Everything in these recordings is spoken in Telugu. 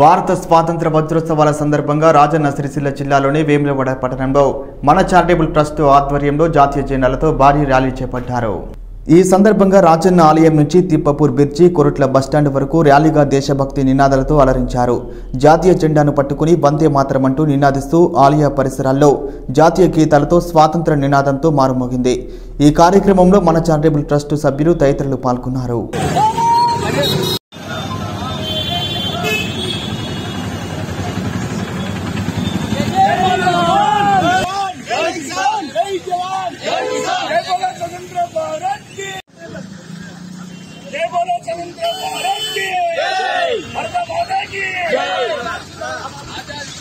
భారత స్వాతంత్ర వజ్రోత్సవాల సందర్భంగా రాజన్న సిరిసిల్ల జిల్లాలోని వేములవాడ పట్టణంలో మన చారిటబుల్ ట్రస్ట్ ఆధ్వర్యంలో జాతీయ జెండాలతో భారీ ర్యాలీ చేపట్టారు. ఈ సందర్భంగా రాజన్న ఆలయం నుంచి తిప్పపూర్ బిర్చి కొరుట్ల బస్టాండ్ వరకు ర్యాలీగా దేశభక్తి నినాదాలతో అలరించారు. జాతీయ జెండాను పట్టుకుని వందే మాత్రమంటూ నినాదిస్తూ ఆలయ పరిసరాల్లో జాతీయ గీతాలతో స్వాతంత్ర నినాదంతో మారుమోగింది. ఈ కార్యక్రమంలో మన చారిటబుల్ ట్రస్ట్ సభ్యులు తదితరులు పాల్గొన్నారు.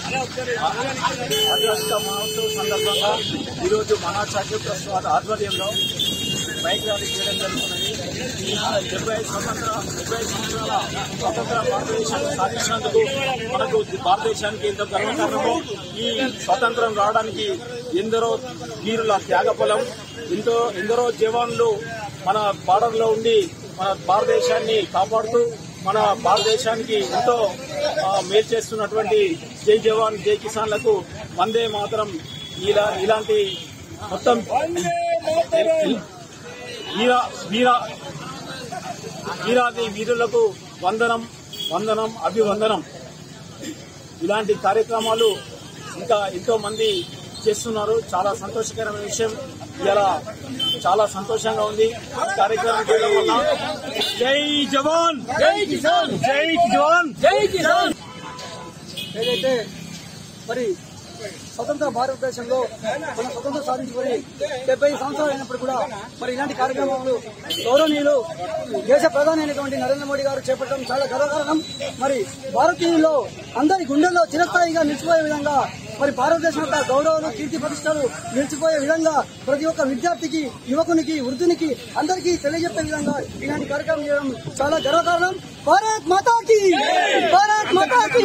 ఆదివాసీ మహోత్సవం సందర్భంగా ఈరోజు మనా చాక్య ఆధ్వర్యంలో బైక్ ర్యాలీ చేయడం జరుగుతున్నది. డెబ్బై ఐదు స్వతంత్ర డెబ్బై సంవత్సరాల స్వతంత్ర భారతదేశాన్ని సాధించినందుకు మనకు భారతదేశానికి ఎంతో గర్వకారణము ఈ స్వతంత్రం రావడానికి ఎందరో వీరుల త్యాగఫలం ఎంతో ఎందరో జవాన్లు మన బార్డర్లో ఉండి మన భారతదేశాన్ని కాపాడుతూ మన భారతదేశానికి ఎంతో మేలు చేస్తున్నటువంటి జై జవాన్ జై కిసాన్లకు వందే మాత్రం. ఇలా ఇలాంటి మొత్తం వీర వీర వీరాది వీరులకు వందనం వందనం అభివందనం. ఇలాంటి కార్యక్రమాలు ఇంకా ఎంతో మంది చేస్తున్నారు. చాలా సంతోషకరమైన విషయం. ఇలా చాలా సంతోషంగా ఉంది. కార్యక్రమం చేయడం వల్ల. జై జవాన్! జై కిసాన్! జై జవాన్! జై కిసాన్! ఏదైతే మరి స్వతంత్ర భారతదేశంలో మన స్వతంత్రం సాధించుకొని డెబ్బై సంవత్సరాలు అయినప్పుడు కూడా మరి ఇలాంటి కార్యక్రమాలు గౌరవనీయులు దేశ ప్రధాని అయినటువంటి నరేంద్ర మోడీ గారు చేపట్టడం చాలా గర్వకారణం. మరి భారతీయుల్లో అందరి గుండెల్లో చిరస్థాయిగా నిలిచిపోయే విధంగా మరి భారతదేశం యొక్క గౌరవాలు కీర్తి ప్రతిష్టలు నిలిచిపోయే విధంగా ప్రతి ఒక్క విద్యార్థికి యువకునికి వృద్ధునికి అందరికీ తెలియజెప్పే విధంగా ఇలాంటి కార్యక్రమం చేయడం చాలా గర్వకారణం. భారత్ మాతాకి! భారత్ మాతాకి!